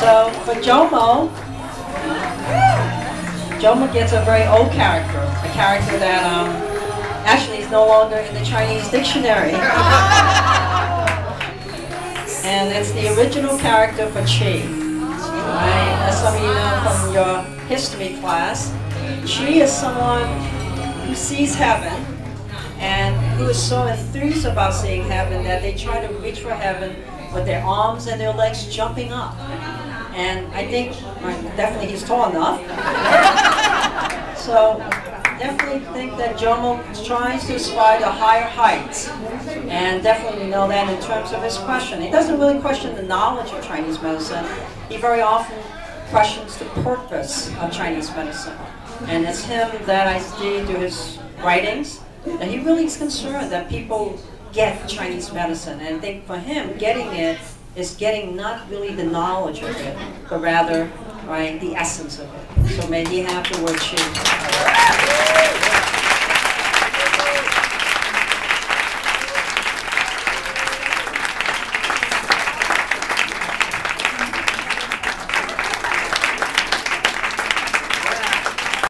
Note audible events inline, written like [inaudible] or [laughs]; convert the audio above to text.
So for Jomo, Jomo gets a very old character, a character that um, actually is no longer in the Chinese dictionary. [laughs] and it's the original character for Qi. Right? As some of you know from your history class, Qi is someone who sees heaven and who is so enthused about seeing heaven that they try to reach for heaven with their arms and their legs jumping up. And I think, definitely he's tall enough. [laughs] so definitely think that Jomo tries to aspire to higher heights. And definitely know that in terms of his question. He doesn't really question the knowledge of Chinese medicine. He very often questions the purpose of Chinese medicine. And it's him that I see through his writings that he really is concerned that people get Chinese medicine. And I think for him, getting it is getting not really the knowledge of it, but rather, right, the essence of it. So may he have the word.